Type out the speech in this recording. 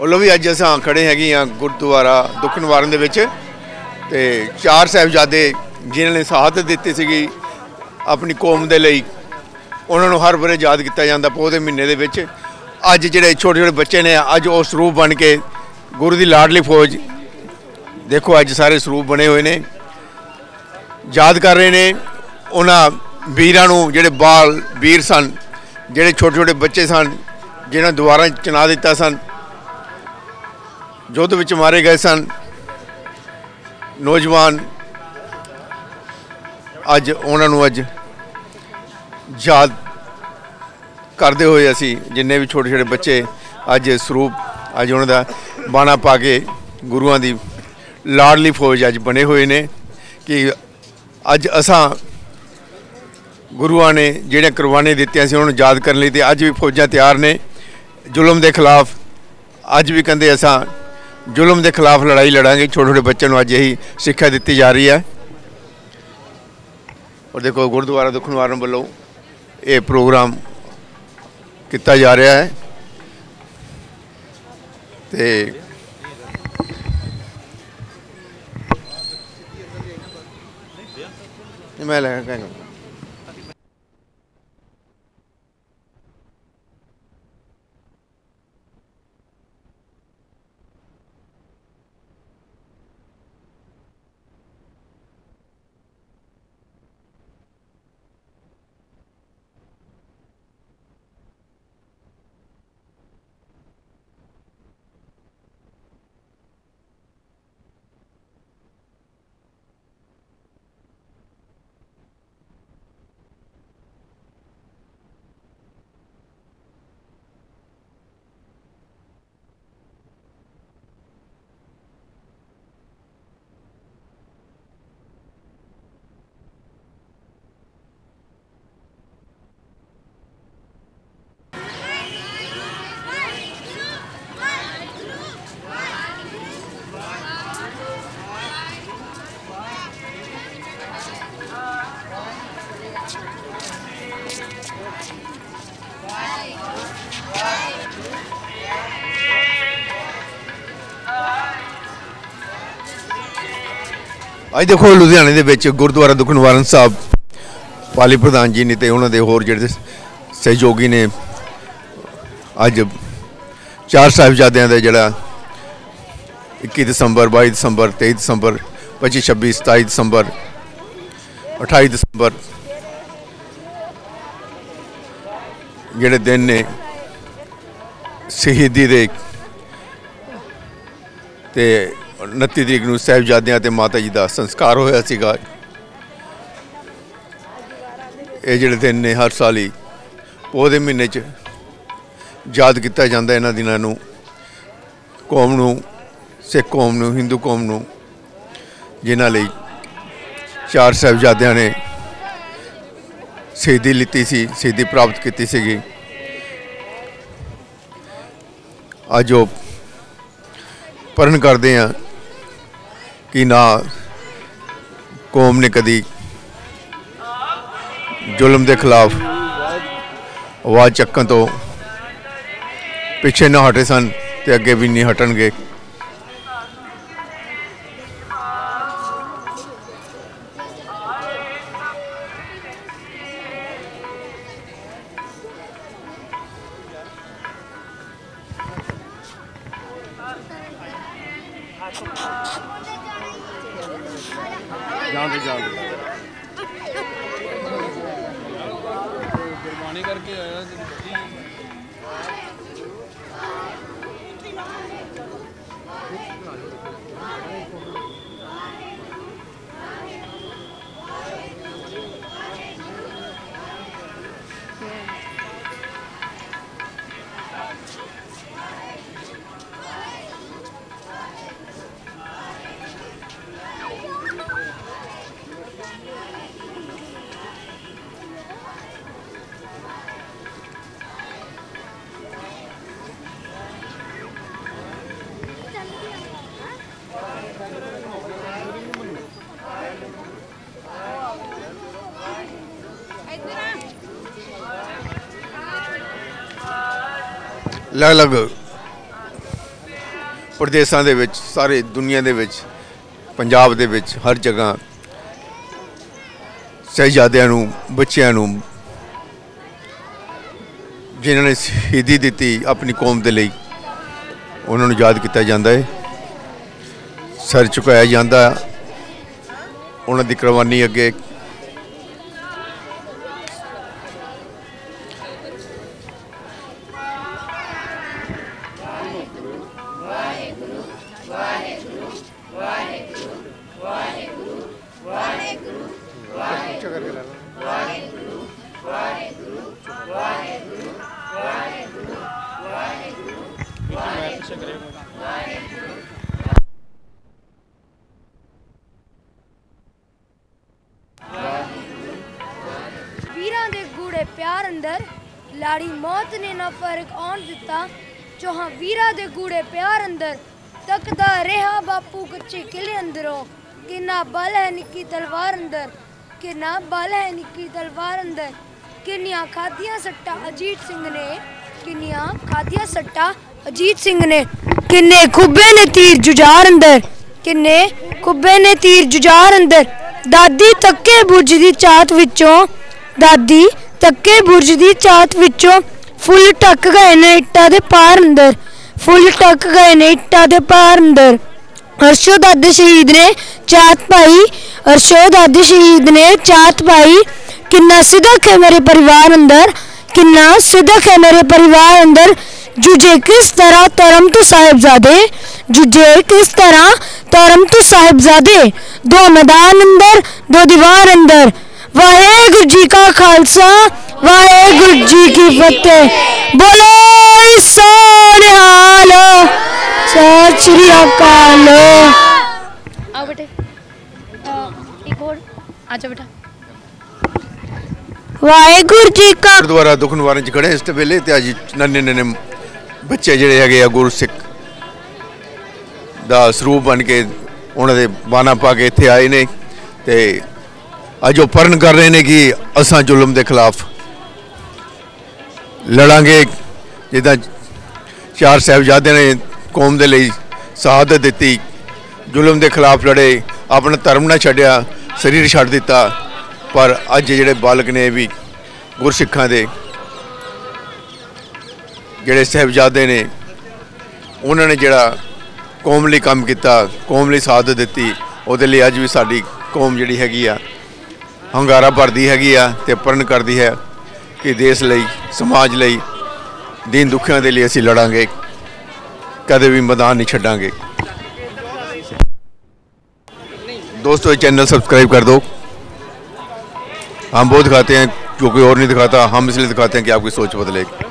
ਵੱਲੋਂ ਵੀ ਅੱਜ ਅਸਾਂ ਖੜੇ ਹੈਗੇ ਆ ਗੁਰਦੁਆਰਾ ਦੁੱਖ ਨਿਵਾਰਨ ਦੇ ਵਿੱਚ ਤੇ ਚਾਰ ਸਾਹਿਬਜ਼ਾਦੇ ਜਿਨ੍ਹਾਂ ਨੇ ਸ਼ਹਾਦਤ ਦਿੱਤੀ ਸੀਗੀ ਆਪਣੀ ਕੌਮ ਦੇ ਲਈ, ਉਹਨਾਂ ਨੂੰ ਹਰ ਵਾਰ ਯਾਦ ਕੀਤਾ ਜਾਂਦਾ ਪੋਹ ਦੇ ਮਹੀਨੇ ਦੇ ਵਿੱਚ। ਅੱਜ ਜਿਹੜੇ ਛੋਟੇ ਛੋਟੇ ਬੱਚੇ ਨੇ, ਅੱਜ ਉਹ ਸਰੂਪ ਬਣ ਕੇ ਗੁਰੂ ਦੀ ਲਾਡਲੀ ਫੌਜ, ਦੇਖੋ ਅੱਜ ਸਾਰੇ ਸਰੂਪ ਬਣੇ ਹੋਏ ਨੇ। ਯਾਦ ਕਰ ਰਹੇ ਨੇ ਉਹਨਾਂ ਵੀਰਾਂ ਨੂੰ ਜਿਹੜੇ ਬਾਲ ਵੀਰ ਸਨ, ਜਿਹੜੇ ਛੋਟੇ ਛੋਟੇ ਬੱਚੇ ਸਨ ਜਿਨ੍ਹਾਂ ਦੁਆਰਾ ਚਨਾ ਦਿੱਤਾ ਸਨ ਯੁੱਧ ਵਿੱਚ ਮਾਰੇ ਗਏ ਸਨ। ਨੌਜਵਾਨ ਅੱਜ ਉਹਨਾਂ ਨੂੰ ਅੱਜ ਯਾਦ ਕਰਦੇ ਹੋਏ ਅਸੀਂ ਜਿੰਨੇ ਵੀ ਛੋਟੇ ਛੋਟੇ ਬੱਚੇ ਅੱਜ ਸਰੂਪ, ਅੱਜ ਉਹਨਾਂ ਦਾ ਬਾਣਾ ਪਾ ਕੇ ਗੁਰੂਆਂ ਦੀ ਲਾਡਲੀ ਫੌਜ ਅੱਜ ਬਣੇ ਹੋਏ ਨੇ ਕਿ ਅੱਜ ਅਸਾਂ ਗੁਰੂਆਂ ਨੇ ਜਿਹੜੇ ਕੁਰਬਾਨੀ ਦਿੱਤੀਆਂ ਸੀ ਉਹਨਾਂ ਨੂੰ ਯਾਦ ਕਰਨ ਲਈ ਤੇ ਅੱਜ ਵੀ ਫੌਜਾਂ ਤਿਆਰ ਨੇ। ਜ਼ੁਲਮ ਦੇ ਖਿਲਾਫ ਅੱਜ ਵੀ ਕਹਿੰਦੇ ਅਸਾਂ ਜ਼ੁਲਮ ਦੇ ਖਿਲਾਫ ਲੜਾਈ ਲੜਾਂਗੇ। ਛੋਟੇ ਛੋਟੇ ਬੱਚਿਆਂ ਨੂੰ ਅੱਜ ਇਹੀ ਸਿੱਖਿਆ ਦਿੱਤੀ ਜਾ ਰਹੀ ਹੈ। ਔਰ ਦੇਖੋ, ਗੁਰਦੁਆਰਾ ਦੁੱਖ ਨਿਵਾਰਨ ਵੱਲੋਂ ਇਹ ਪ੍ਰੋਗਰਾਮ ਕੀਤਾ ਜਾ ਰਿਹਾ ਹੈ। ਤੇ ਮੈਂ ਲੈ ਕੇ ਅੱਜ ਦੇਖੋ ਲੁਧਿਆਣੇ ਦੇ ਵਿੱਚ ਗੁਰਦੁਆਰਾ ਦੁੱਖ ਨਿਵਾਰਨ ਸਾਹਿਬ, ਪਾਲੀ ਪ੍ਰਧਾਨ ਜੀ ਨੇ ਤੇ ਉਹਨਾਂ ਦੇ ਹੋਰ ਜਿਹੜੇ ਸਹਿਯੋਗੀ ਨੇ, ਅੱਜ ਚਾਰ ਸਾਹਿਬਜ਼ਾਦਿਆਂ ਦਾ ਜਿਹੜਾ 21 ਦਸੰਬਰ 22 ਦਸੰਬਰ 23 ਦਸੰਬਰ 25 26 27 ਦਸੰਬਰ 28 ਦਸੰਬਰ ਜਿਹੜੇ ਦਿਨ ਨੇ ਸ਼ਹੀਦੀ ਦੇ ਤੇ 29 ਤਰੀਕ ਨੂੰ ਸਾਹਿਬਜ਼ਾਦਿਆਂ ਤੇ ਮਾਤਾ ਜੀ ਦਾ ਸੰਸਕਾਰ ਹੋਇਆ ਸੀਗਾ। ਇਹ ਜਿਹੜੇ ਦਿਨ ਨੇ ਹਰ ਸਾਲ ਹੀ ਪੋਹ ਦੇ ਮਹੀਨੇ 'ਚ ਯਾਦ ਕੀਤਾ ਜਾਂਦਾ ਇਹਨਾਂ ਦਿਨਾਂ ਨੂੰ। ਕੌਮ ਨੂੰ, ਸਿੱਖ ਕੌਮ ਨੂੰ, ਹਿੰਦੂ ਕੌਮ ਨੂੰ, ਜਿਨ੍ਹਾਂ ਲਈ ਚਾਰ ਸਾਹਿਬਜ਼ਾਦਿਆਂ ਨੇ ਸ਼ਹੀਦੀ ਲਿੱਤੀ ਸੀ, ਸ਼ਹੀਦੀ ਪ੍ਰਾਪਤ ਕੀਤੀ ਸੀਗੀ। ਅੱਜ ਉਹ ਪਰਨ ਕਰਦੇ ਆ ਕਿ ਨਾ ਕੌਮ ਨੇ ਕਦੀ ਜ਼ੁਲਮ ਦੇ ਖਿਲਾਫ ਆਵਾਜ਼ ਚੱਕਣ ਤੋਂ ਪਿੱਛੇ ਨਾ ਹਟੇ ਸਨ ਤੇ ਅੱਗੇ ਵੀ ਨਹੀਂ ਹਟਣਗੇ। ਜਾਂਦੇ ਜਾਂਦੇ ਗੁਰਬਾਣੀ ਕਰਕੇ ਆਇਆ ਜੀ ਅਲੱਗ ਅਲੱਗ ਅਲੱਗ ਪ੍ਰਦੇਸ਼ਾਂ ਦੇ ਵਿੱਚ, ਸਾਰੇ ਦੁਨੀਆ ਦੇ ਵਿੱਚ, ਪੰਜਾਬ ਦੇ ਵਿੱਚ, ਹਰ ਜਗ੍ਹਾ ਸਹਿਜਾਦਿਆਂ ਨੂੰ, ਬੱਚਿਆਂ ਨੂੰ ਜਿਨ੍ਹਾਂ ਨੇ ਸ਼ਹੀਦੀ ਦਿੱਤੀ ਆਪਣੀ ਕੌਮ ਦੇ ਲਈ, ਉਹਨਾਂ ਨੂੰ ਯਾਦ ਕੀਤਾ ਜਾਂਦਾ ਹੈ ਸਰ ਚੁਕਾਇਆ ਜਾਂਦਾ, ਉਹਨਾਂ ਦੀ ਕੁਰਬਾਨੀ ਅੱਗੇ ਵੀਰਾਂ ਦੇ ਗੂੜੇ ਪਿਆਰ ਅੰਦਰ ਲਾੜੀ ਮੌਤ ਨੇ ਨਾ ਫ਼ਰਕ ਆਉਣ ਦਿੱਤਾ। ਚੋਹਾਂ ਵੀਰਾਂ ਦੇ ਗੂੜੇ ਪਿਆਰ ਅੰਦਰ ਤੱਕਦਾ ਰਿਹਾ ਬਾਪੂ ਕੱਚੇ ਕਿਲੇ ਅੰਦਰੋਂ। ਕਿੰਨਾ ਬਲ ਹੈ ਨਿੱਕੀ ਤਲਵਾਰ ਅੰਦਰ, ਕਿੰਨਾ ਬਲ ਹੈ ਨਿੱਕੀ ਤਲਵਾਰ ਅੰਦਰ। ਕਿੰਨੀਆਂ ਖਾਧੀਆਂ ਸੱਟਾਂ ਅਜੀਤ ਸਿੰਘ ਨੇ, ਕਿੰਨੀਆਂ ਖਾਧੀਆਂ ਸੱਟਾਂ ਅਜੀਤ ਸਿੰਘ ਨੇ। ਕਿੰਨੇ ਖੁੱਬੇ ਨੇ ਤੀਰ ਜੁਝਾਰ ਅੰਦਰ, ਕਿੰਨੇ ਖੁੱਬੇ ਨੇ ਤੀਰ ਜੁਝਾਰ ਅੰਦਰ। ਦਾਦੀ ਤੱਕੇ ਬੁਰਜ ਦੀ ਚਾਤ ਵਿੱਚੋਂ ਦਾਦੀ ਤੱਕੇ ਬੁਰਜ ਦੀ ਚਾਤ ਵਿੱਚੋਂ ਫੁੱਲ ਟੱਕ ਗਏ ਨੇ ਇੱਟਾਂ ਦੇ ਪਾਰ ਅੰਦਰ। ਫੁੱਲ ਟੱਕ ਗਏ ਨੇ ਇੱਟਾਂ ਦੇ ਪਾਰ ਅੰਦਰ। ਅਰਸ਼ੋ ਦਾਦੇ ਸ਼ਹੀਦ ਨੇ ਚਾਤ ਪਾਈ। ਅਰਸ਼ੋ ਦਾਦੇ ਸ਼ਹੀਦ ਨੇ ਚਾਤ ਪਾਈ। ਕਿੰਨਾ ਸਿਦਕ ਹੈ ਮੇਰੇ ਪਰਿਵਾਰ ਅੰਦਰ, ਕਿੰਨਾ ਸਿਦਕ ਹੈ ਮੇਰੇ ਪਰਿਵਾਰ ਅੰਦਰ। ਜੁਝੇ ਕਿਸ ਤਰ੍ਹਾਂ ਤਰਮ ਤੋਂ ਸਾਹਿਬਜ਼ਾਦੇ? ਜੁਝੇ ਕਿਸ ਤਰ੍ਹਾਂ ਧਰਮ ਤੋਂ ਸਾਹਿਬਜ਼ਾਦੇ? ਦੋ ਮੈਦਾਨ ਅੰਦਰ, ਦੋ ਦੀਵਾਰ ਅੰਦਰ। ਵਾਹਿਗੁਰੂ ਜੀ ਕਾ ਖਾਲਸਾ ਵਾਹਿਗੁਰੂ ਜੀ ਕੀ ਫਤਿਹ। ਬੋਲੋ ਸੋਨਿਹਾਲ ਸਤਿ ਸ੍ਰੀ ਅਕਾਲ। ਵਾਹਿਗੁਰੂ ਜੀ ਕਾ ਗੁਰਦੁਆਰਾ ਦੁਖਨਵਾਰਨ ਚ ਖੜੇ ਇਸ ਤੇ ਵੇਲੇ ਤੇ ਅੱਜ ਨੰਨੇ ਨੰਨੇ ਬੱਚੇ ਜਿਹੜੇ ਹੈਗੇ ਆ ਗੁਰਸਿੱਖ ਦਾ ਸਰੂਪ ਬਣ ਕੇ ਉਹਨਾਂ ਦੇ ਬਾਣਾ ਪਾ ਕੇ ਇੱਥੇ ਆਏ ਨੇ ਤੇ ਅੱਜ ਉਹ ਪਰਨ ਕਰ ਰਹੇ ਨੇ ਕਿ ਅਸਾਂ ਜ਼ੁਲਮ ਦੇ ਖਿਲਾਫ ਲੜਾਂਗੇ। ਜਿੱਦਾਂ ਚਾਰ ਸਾਹਿਬਜ਼ਾਦਿਆਂ ਨੇ ਕੌਮ ਦੇ ਲਈ ਸ਼ਹਾਦਤ ਦਿੱਤੀ, ਜ਼ੁਲਮ ਦੇ ਖਿਲਾਫ ਲੜੇ, ਆਪਣਾ ਧਰਮ ਨਾ ਛੱਡਿਆ, ਸਰੀਰ ਛੱਡ ਦਿੱਤਾ, ਪਰ ਅੱਜ ਜਿਹੜੇ ਬਾਲਕ ਨੇ ਵੀ ਗੁਰਸਿੱਖਾਂ ਦੇ, ਜਿਹੜੇ ਸਾਹਿਬਜ਼ਾਦੇ ਨੇ, ਉਹਨਾਂ ਨੇ ਜਿਹੜਾ ਕੌਮ ਲਈ ਕੰਮ ਕੀਤਾ, ਕੌਮ ਲਈ ਸ਼ਹਾਦਤ ਦਿੱਤੀ, ਉਹਦੇ ਲਈ ਅੱਜ ਵੀ ਸਾਡੀ ਕੌਮ ਜਿਹੜੀ ਹੈਗੀ ਆ ਹੰਗਾਰਾ ਭਰਦੀ ਹੈਗੀ ਆ ਤੇ ਪਰਨ ਕਰਦੀ ਹੈ ਕਿ ਦੇਸ਼ ਲਈ ਸਮਾਜ ਲਈ ਦੀਨ ਦੁੱਖਿਆਂ ਦੇ ਲਈ ਅਸੀਂ ਲੜਾਂਗੇ ਕਦੇ ਵੀ ਮੈਦਾਨ ਨਹੀਂ ਛੱਡਾਂਗੇ दोस्तों चैनल सब्सक्राइब कर दो हम वो दिखाते हैं जो कोई और नहीं दिखाता हम इसलिए दिखाते हैं कि आपकी सोच बदलेगी